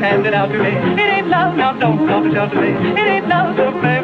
hand it out to me. It ain't love, now don't love it, just to me. It ain't love, so play.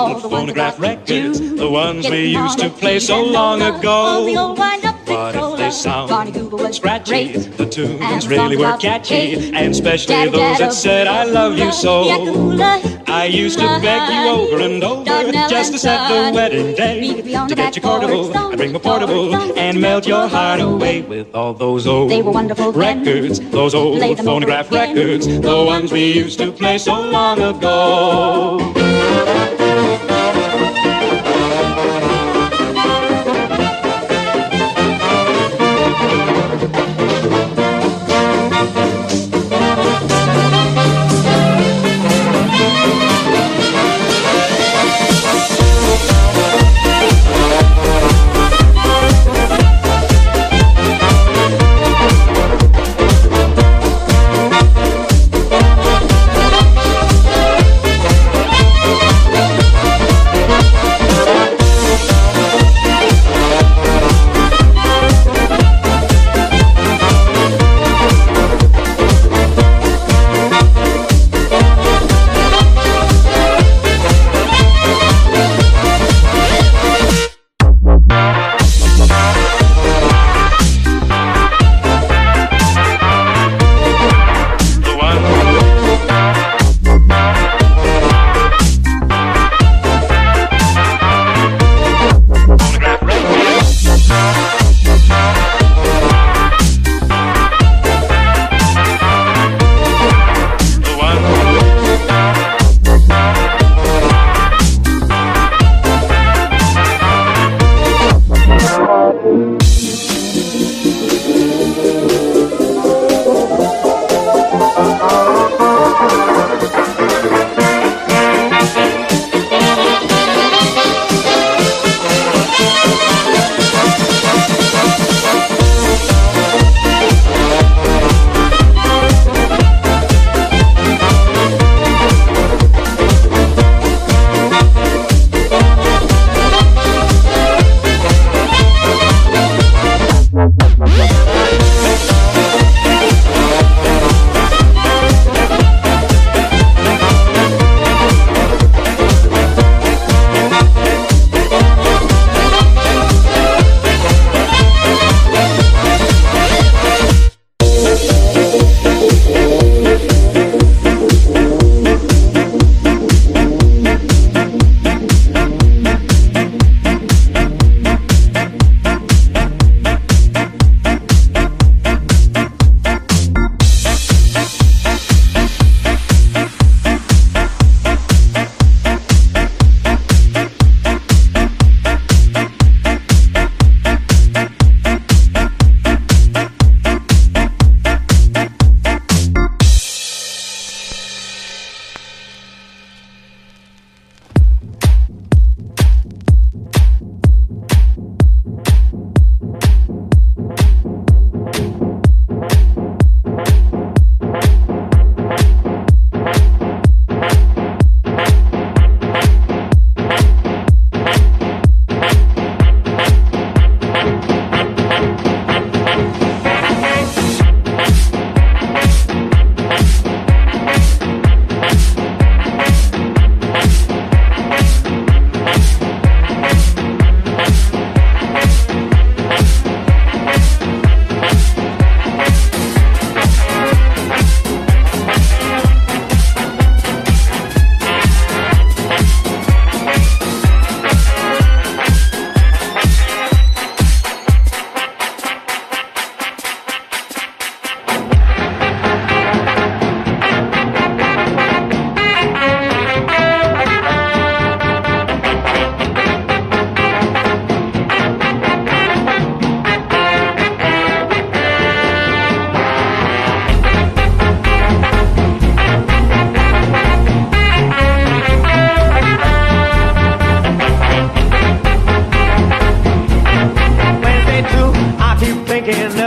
All the ones phonograph records, the ones we used to play so long all the- ago. old wind-up But if they sound scratchy, great. the tunes And really were catchy, the and especially those that said, I love you so. I used to beg you over and over just to set the wedding day. To be on To the get your portable, I bring my portable and melt your heart away with all those old They were wonderful records, those old Play them over phonograph records, the ones we used to play so long ago.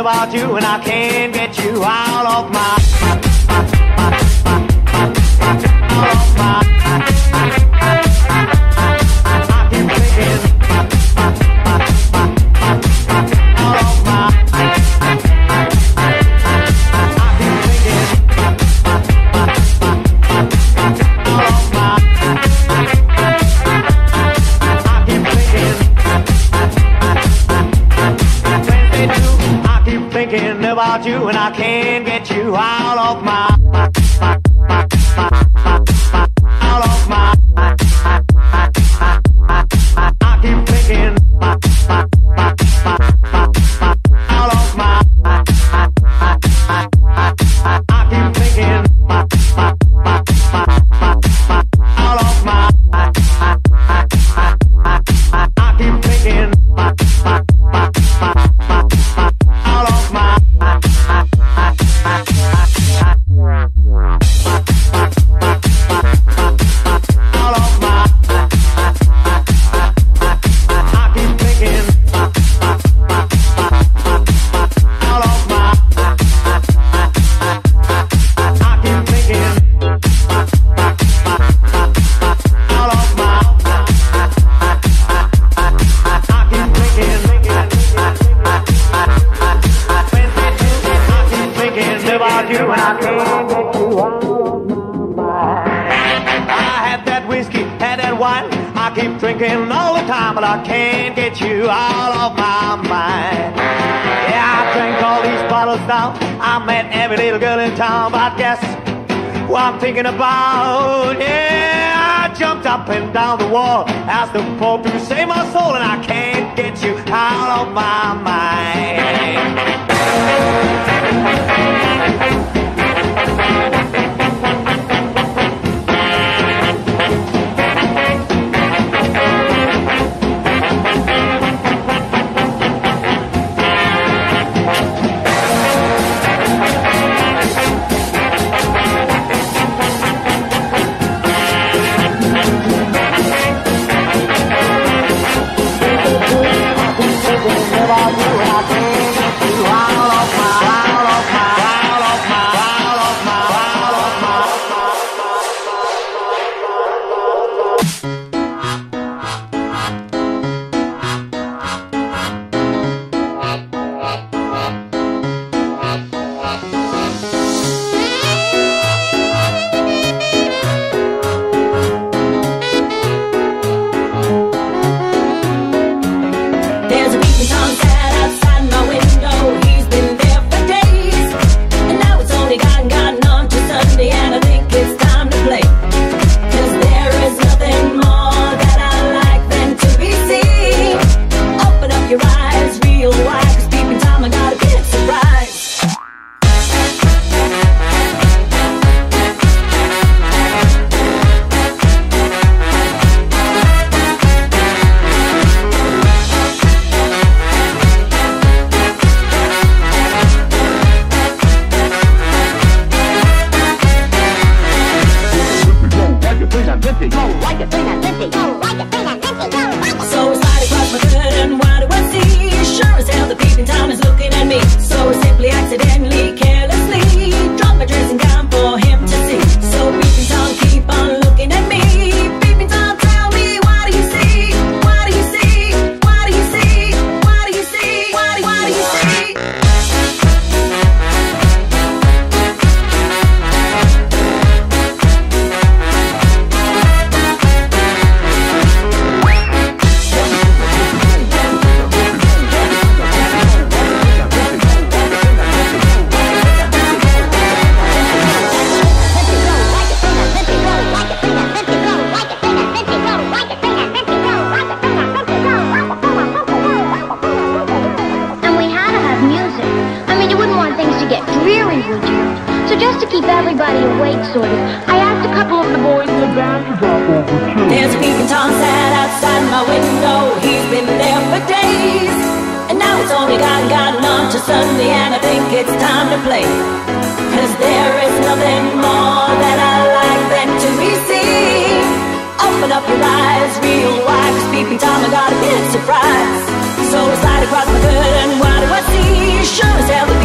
About you and I can't get you out of my, Drinking all the time, but I can't get you out of my mind. Yeah, I drink all these bottles now. I met every little girl in town, but guess what I'm thinking about? Yeah, I jumped up and down the wall, asked the Pope to save my soul, and I can't get you out of my mind. eyes real wide Cause time, I got a bit surprised So I slide across my curtain, what do I see? Sure as hell the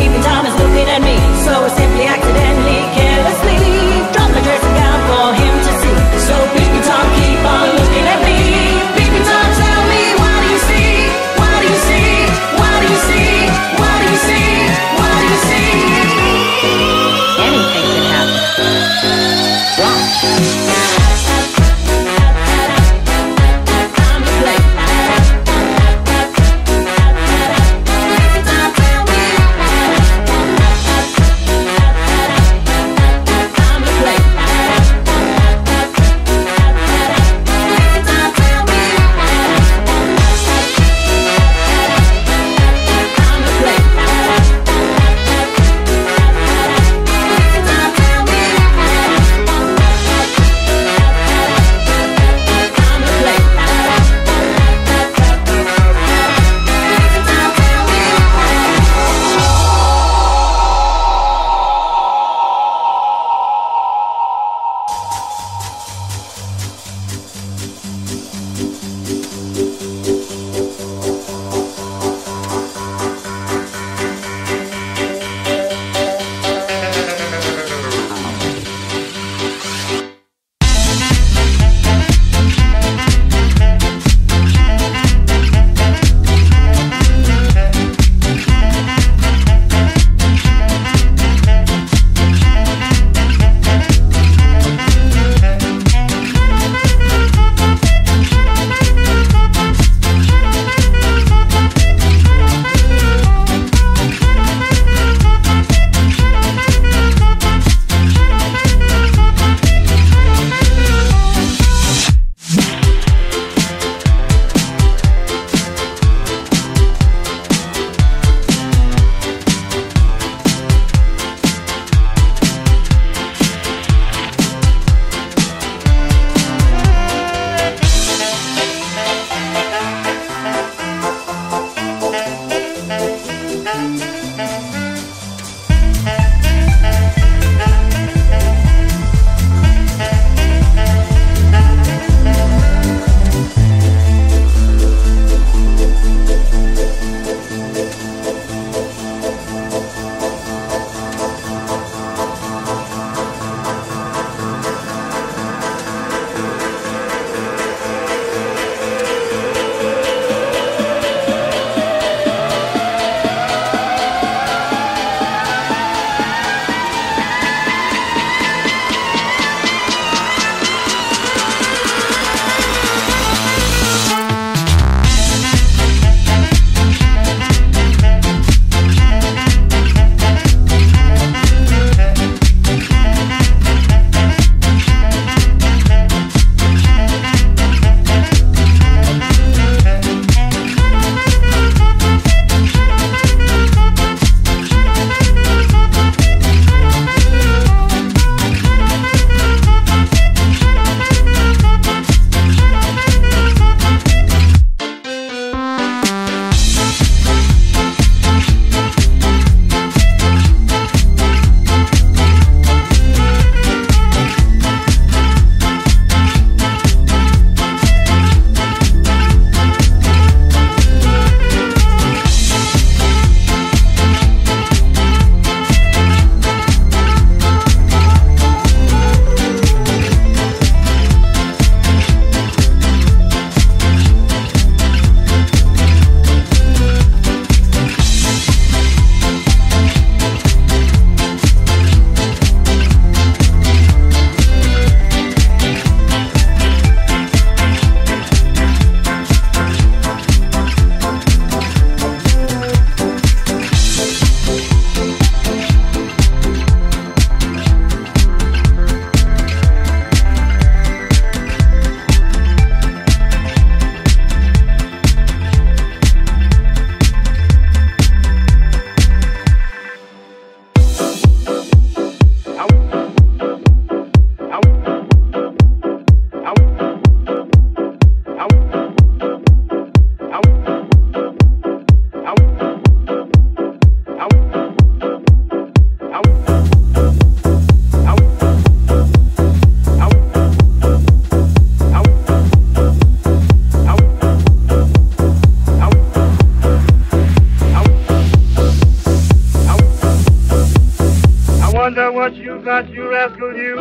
what you got, you rascal, you.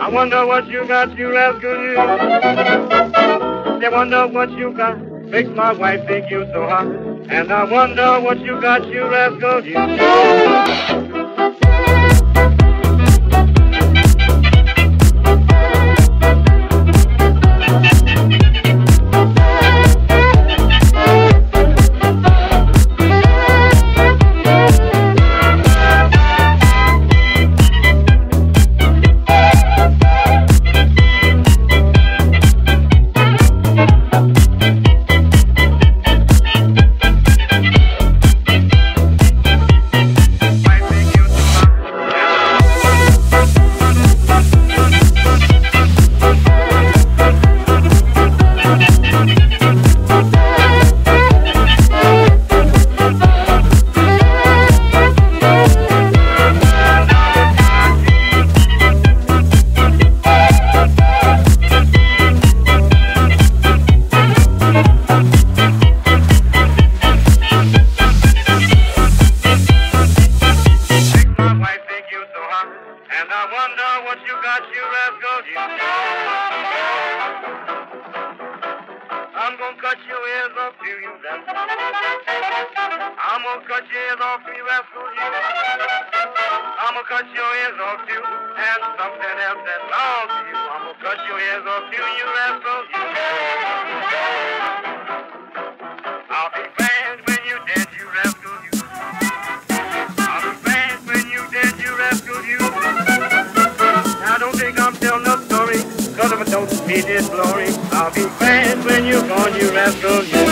I wonder what you got, you rascal, you. They wonder what you got, makes my wife think you so hot. And I wonder what you got, you rascal, you. You'd be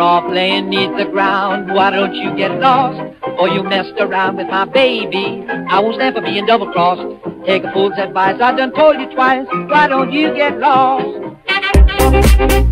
better off laying neath the ground. Why don't you get lost? Or you messed around with my baby. I won't stand for being double crossed. Take a fool's advice. I done told you twice. Why don't you get lost?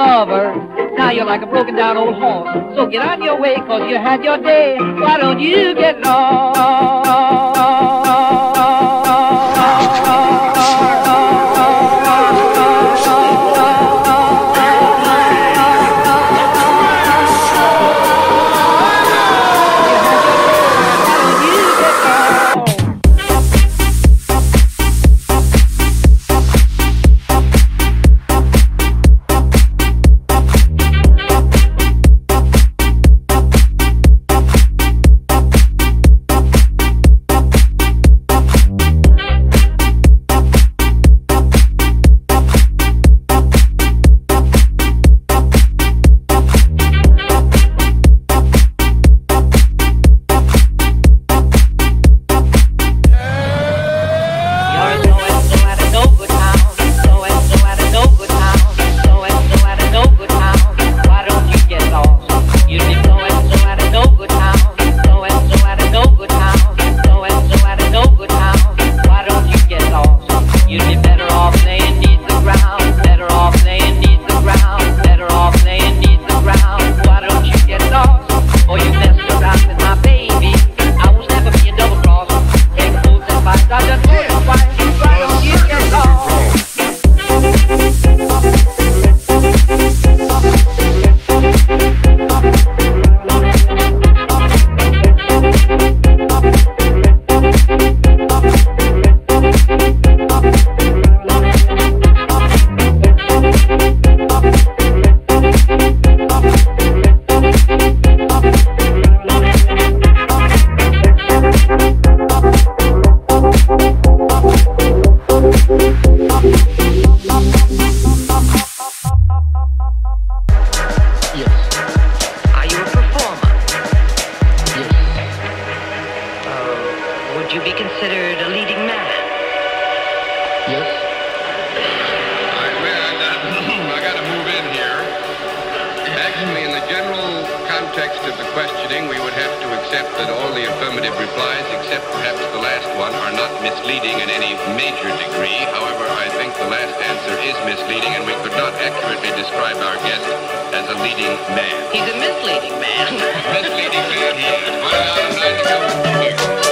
Lover. Now you're like a broken down old horse. So get on your way, cause you had your day. Why don't you get lost? last one are not misleading in any major degree. However, I think the last answer is misleading, and we could not accurately describe our guest as a leading man. He's a misleading man. misleading man, he is.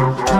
Down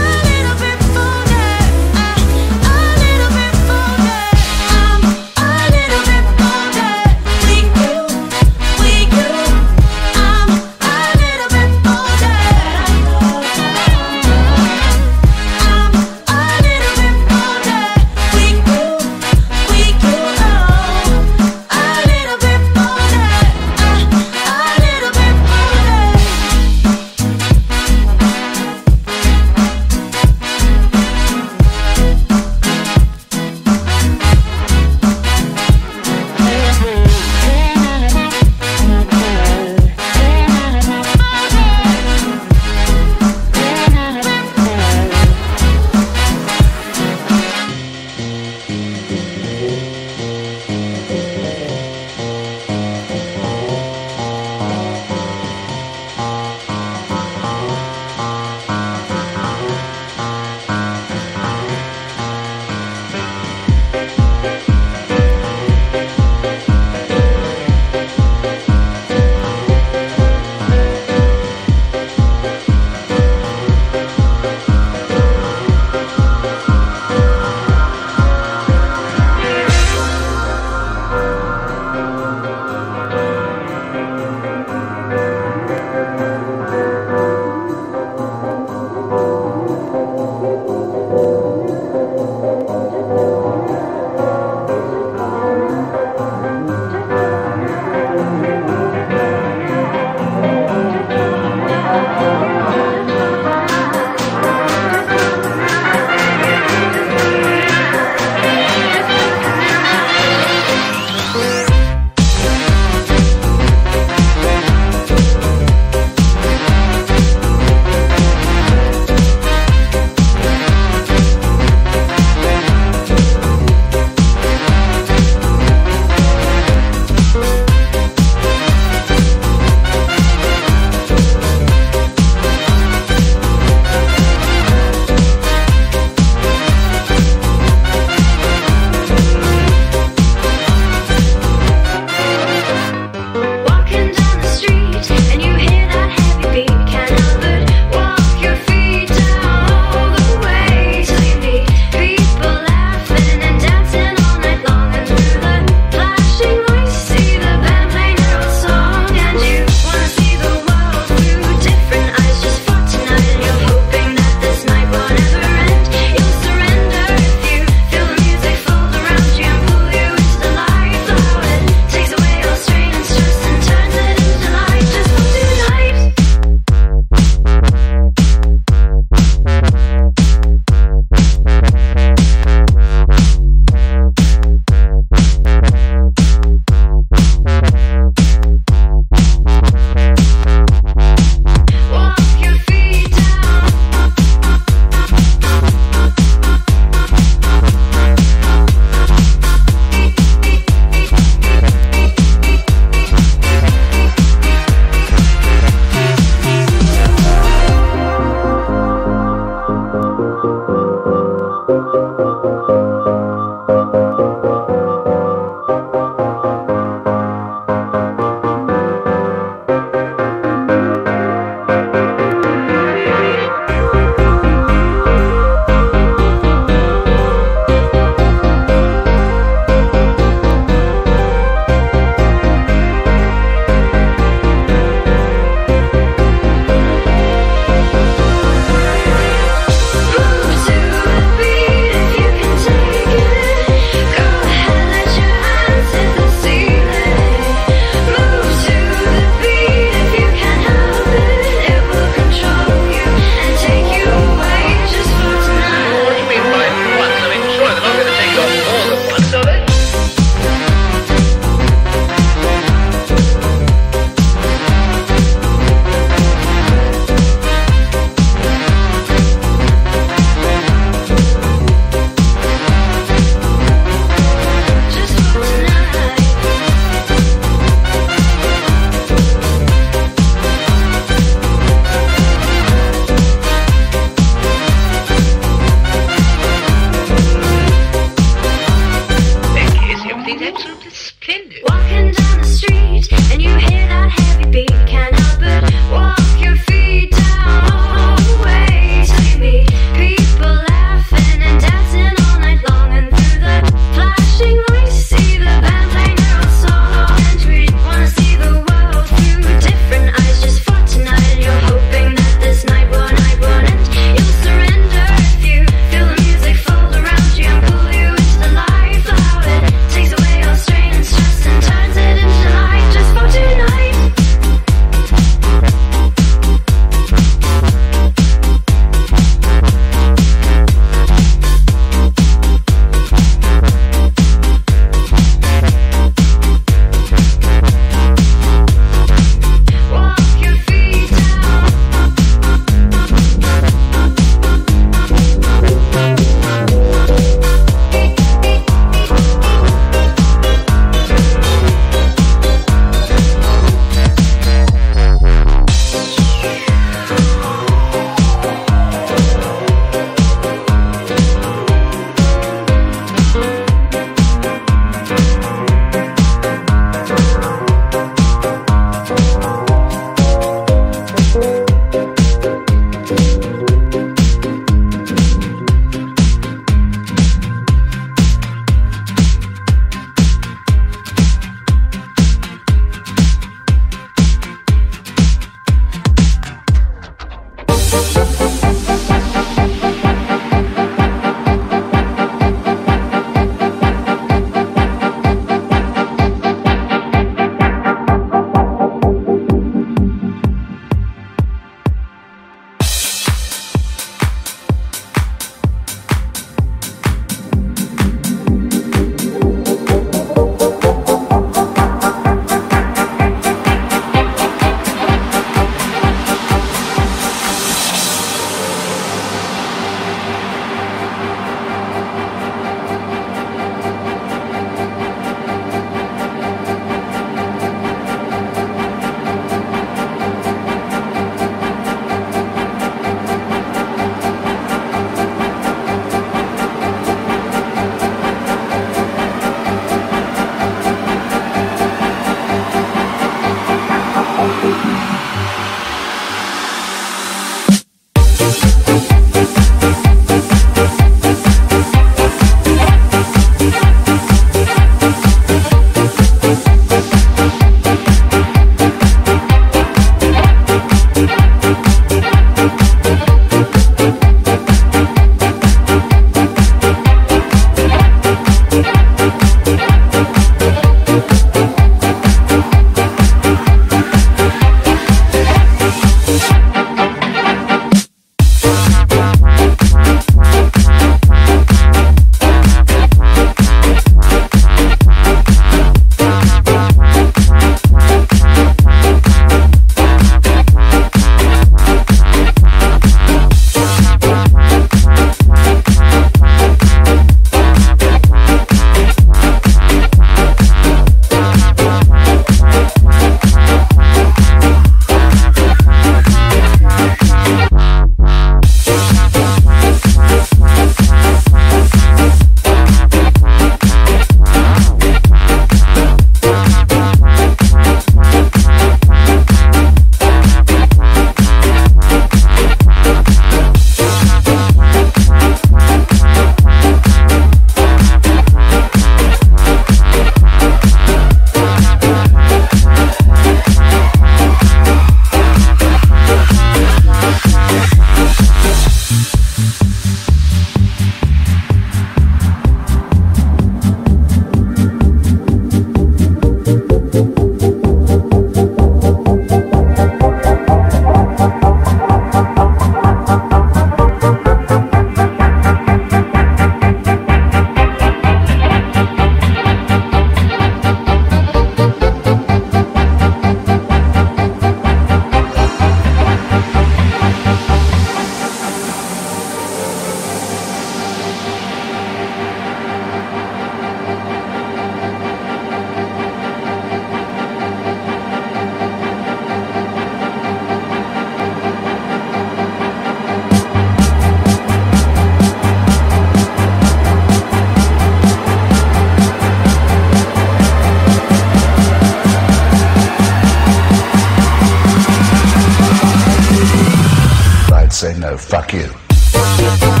No, fuck you.